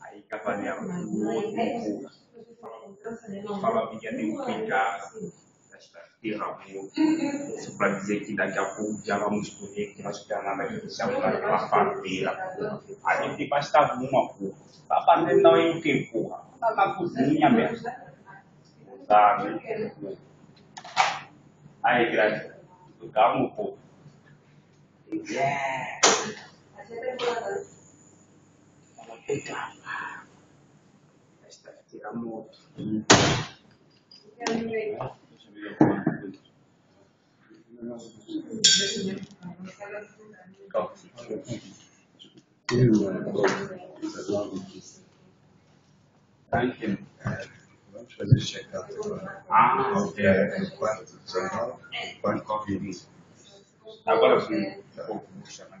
Aí Cavaleiro fala que tem que ficar esta ferramenta. Isso para dizer que daqui a pouco já vamos poder nós temos chamar aquela parteira. A gente basta uma porra. Na um pouco. Yeah. pegar. Esta tirar moto. Vamos fazer check-out agora. Ah, ok. É quarto 19, 4, 20. Agora sim. Tá bom, vou chamar.